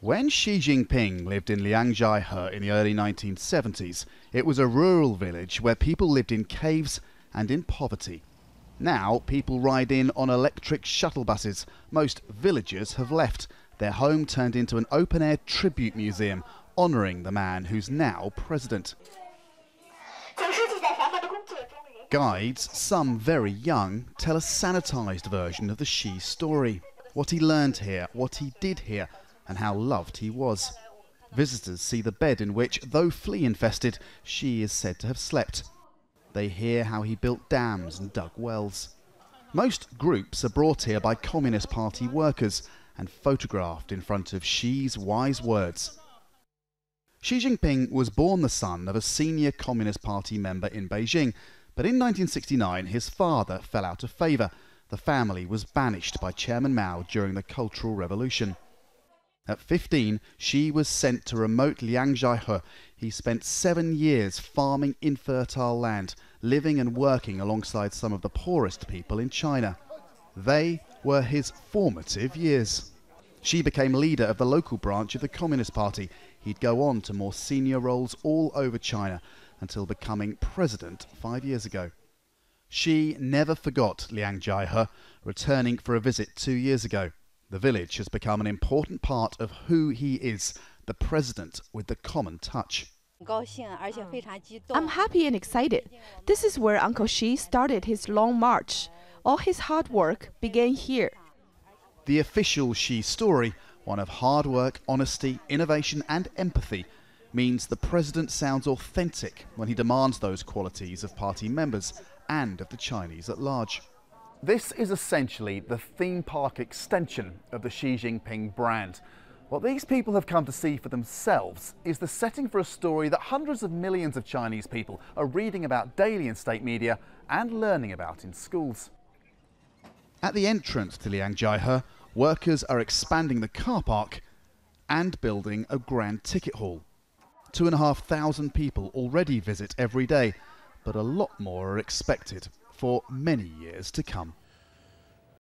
When Xi Jinping lived in Liangjiahe in the early 1970s, it was a rural village where people lived in caves and in poverty. Now, people ride in on electric shuttle buses. Most villagers have left, their home turned into an open air tribute museum honouring the man who's now president. Guides, some very young, tell a sanitised version of the Xi story. What he learned here, what he did here, and how loved he was. Visitors see the bed in which, though flea infested, Xi is said to have slept. They hear how he built dams and dug wells. Most groups are brought here by Communist Party workers and photographed in front of Xi's wise words. Xi Jinping was born the son of a senior Communist Party member in Beijing, but in 1969 his father fell out of favour. The family was banished by Chairman Mao during the Cultural Revolution. At 15, Xi was sent to remote Liangjiahe. He spent seven years farming infertile land, living and working alongside some of the poorest people in China. They were his formative years. Xi became leader of the local branch of the Communist Party. He'd go on to more senior roles all over China until becoming president five years ago. Xi never forgot Liangjiahe, returning for a visit two years ago. The village has become an important part of who he is, the president with the common touch. I'm happy and excited. This is where Uncle Xi started his long march. All his hard work began here. The official Xi story, one of hard work, honesty, innovation, and empathy, means the president sounds authentic when he demands those qualities of party members and of the Chinese at large. This is essentially the theme park extension of the Xi Jinping brand. What these people have come to see for themselves is the setting for a story that hundreds of millions of Chinese people are reading about daily in state media and learning about in schools. At the entrance to Liangjiahe, workers are expanding the car park and building a grand ticket hall. Two and a half thousand people already visit every day, but a lot more are expected for many years to come.